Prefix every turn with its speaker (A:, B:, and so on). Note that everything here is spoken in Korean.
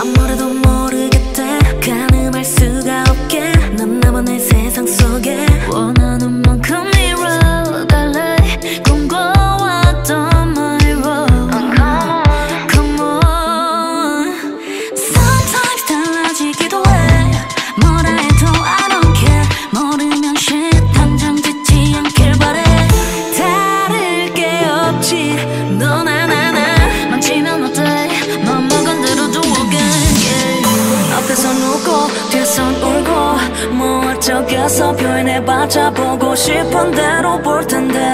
A: Amor de un 적어서 표현해봤자 보고 싶은 대로 볼 텐데.